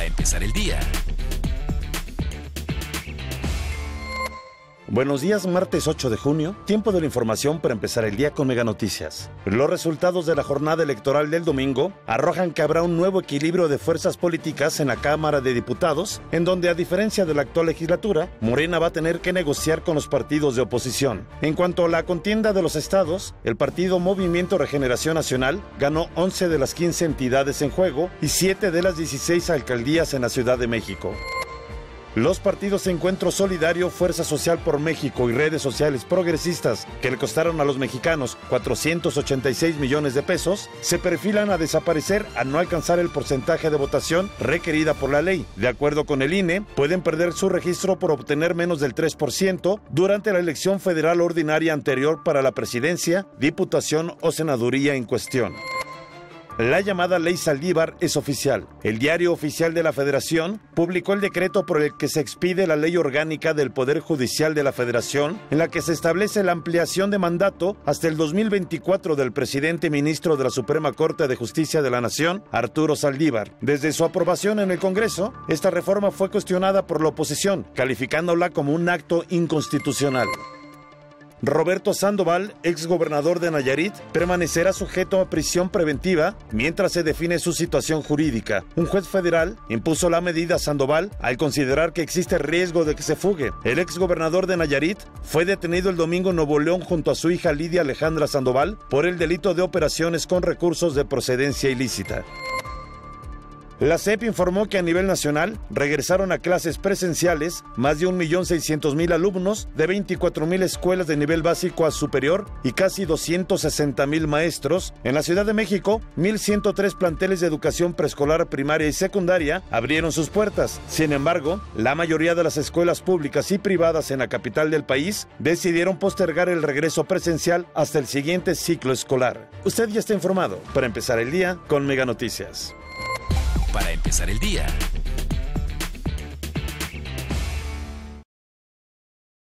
para empezar el día. Buenos días, martes 8 de junio, tiempo de la información para empezar el día con Mega Noticias. Los resultados de la jornada electoral del domingo arrojan que habrá un nuevo equilibrio de fuerzas políticas en la Cámara de Diputados, en donde a diferencia de la actual legislatura, Morena va a tener que negociar con los partidos de oposición. En cuanto a la contienda de los estados, el partido Movimiento Regeneración Nacional ganó 11 de las 15 entidades en juego y 7 de las 16 alcaldías en la Ciudad de México. Los partidos Encuentro Solidario, Fuerza Social por México y redes sociales progresistas, que le costaron a los mexicanos 486 millones de pesos, se perfilan a desaparecer al no alcanzar el porcentaje de votación requerida por la ley. De acuerdo con el INE, pueden perder su registro por obtener menos del 3% durante la elección federal ordinaria anterior para la presidencia, diputación o senaduría en cuestión. La llamada Ley Saldívar es oficial. El diario oficial de la Federación publicó el decreto por el que se expide la ley orgánica del Poder Judicial de la Federación, en la que se establece la ampliación de mandato hasta el 2024 del presidente ministro de la Suprema Corte de Justicia de la Nación, Arturo Saldívar. Desde su aprobación en el Congreso, esta reforma fue cuestionada por la oposición, calificándola como un acto inconstitucional. Roberto Sandoval, ex gobernador de Nayarit, permanecerá sujeto a prisión preventiva mientras se define su situación jurídica. Un juez federal impuso la medida a Sandoval al considerar que existe riesgo de que se fugue. El ex gobernador de Nayarit fue detenido el domingo en Nuevo León junto a su hija Lidia Alejandra Sandoval por el delito de operaciones con recursos de procedencia ilícita. La CEP informó que a nivel nacional regresaron a clases presenciales más de 1.600.000 alumnos de 24.000 escuelas de nivel básico a superior y casi 260.000 maestros. En la Ciudad de México, 1.103 planteles de educación preescolar, primaria y secundaria abrieron sus puertas. Sin embargo, la mayoría de las escuelas públicas y privadas en la capital del país decidieron postergar el regreso presencial hasta el siguiente ciclo escolar. Usted ya está informado para empezar el día con Mega Noticias para empezar el día.